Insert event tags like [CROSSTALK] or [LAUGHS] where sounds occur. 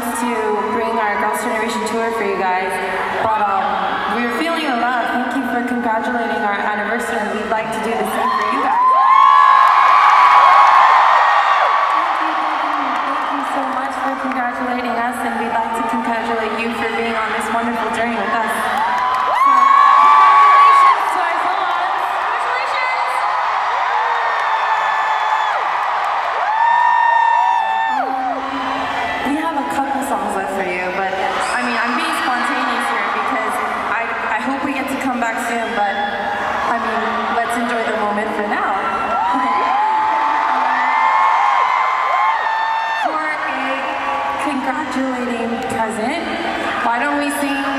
to bring our Girls' Generation Tour for you guys, but um, we are feeling a lot. Thank you for congratulating our anniversary. We'd like to do the same for you guys. Thank you, thank you, thank you so much for congratulating us. couple songs left for you, but I mean, I'm being spontaneous here because I, I hope we get to come back soon, but I mean, let's enjoy the moment for now. [LAUGHS] for a congratulating present, why don't we sing